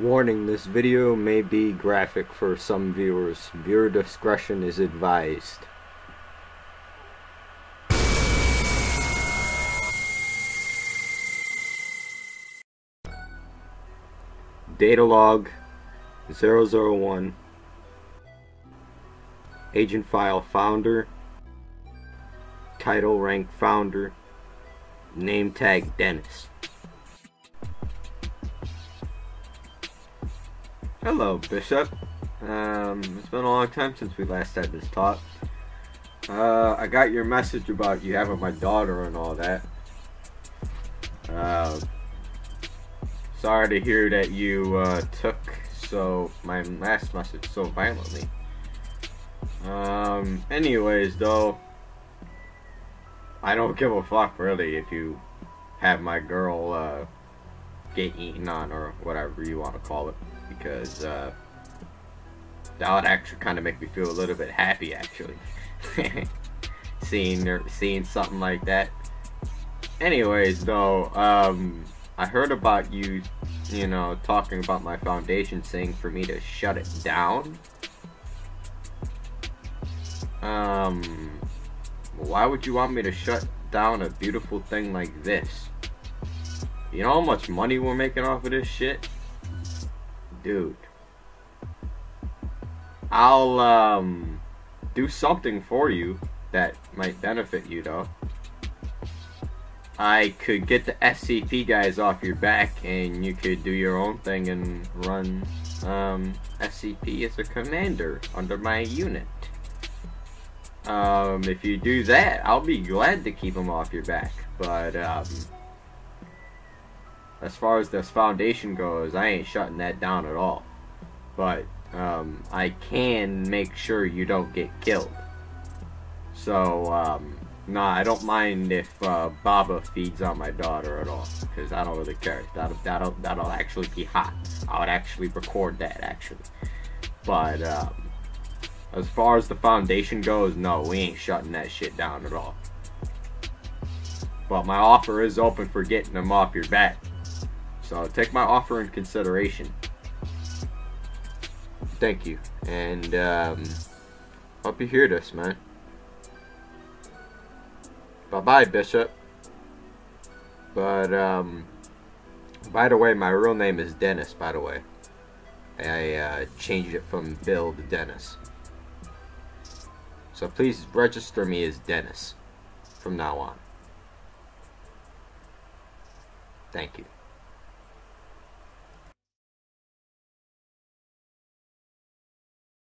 Warning, this video may be graphic for some viewers. Viewer discretion is advised. Data log 001 Agent file founder Title rank founder Name tag Dennis Hello, Bishop. Um, it's been a long time since we last had this talk. Uh, I got your message about you having my daughter and all that. Uh, sorry to hear that you uh, took so my last message so violently. Um, anyways, though, I don't give a fuck really if you have my girl uh, get eaten on or whatever you want to call it because uh, that would actually kind of make me feel a little bit happy actually. Seeing or seeing something like that. Anyways though um, I heard about you you know talking about my foundation saying for me to shut it down. Um why would you want me to shut down a beautiful thing like this? You know how much money we're making off of this shit dude. I'll um do something for you that might benefit you though. I could get the SCP guys off your back and you could do your own thing and run um, SCP as a commander under my unit. Um, if you do that, I'll be glad to keep them off your back. But um, as far as this foundation goes, I ain't shutting that down at all. But um, I can make sure you don't get killed. So, um, nah, I don't mind if uh, Baba feeds on my daughter at all, because I don't really care. That'll, that'll, that'll actually be hot. I would actually record that, actually. But, um, as far as the foundation goes, no, we ain't shutting that shit down at all. But my offer is open for getting them off your back. So take my offer in consideration. Thank you. And um, hope you hear this, man. Bye-bye, Bishop. But, um, by the way, my real name is Dennis, by the way. I uh, changed it from Bill to Dennis. So please register me as Dennis from now on. Thank you.